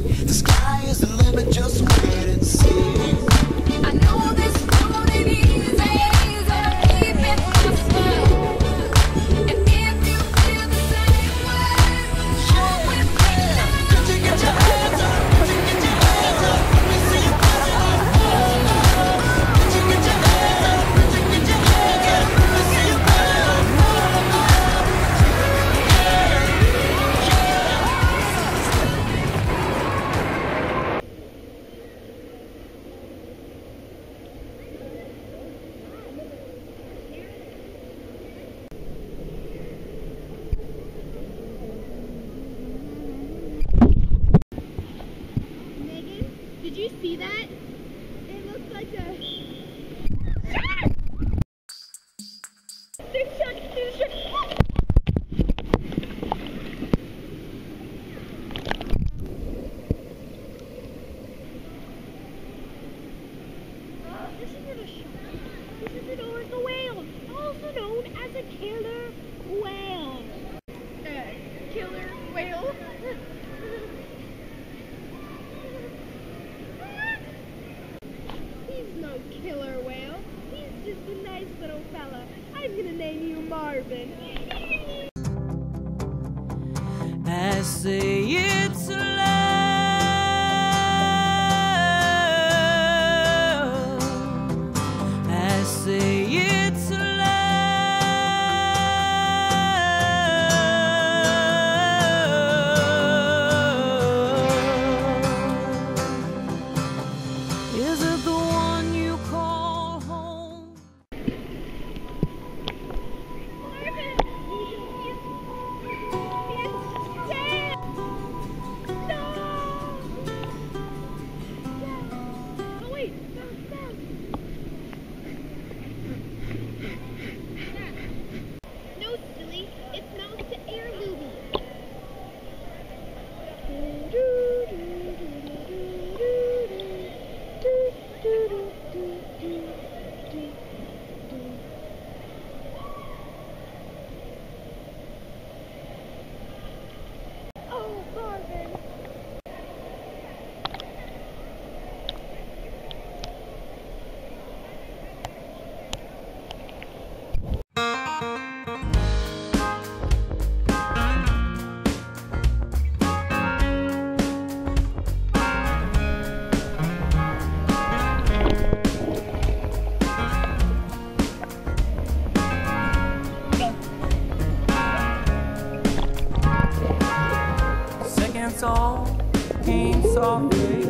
The sky is the limit. Killer whale. Uh, killer whale. He's no killer whale. He's just a nice little fella. I'm gonna name you Marvin. I say it's Second song came softly.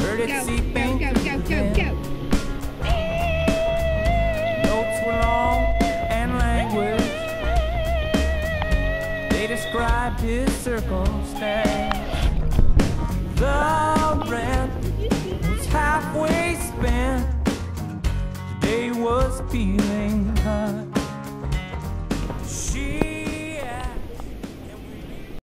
Heard it Go, seeping. go, go, go, go, go. Notes were long and languid. They described his circumstance. The rent was halfway spent. Today was feeling hot.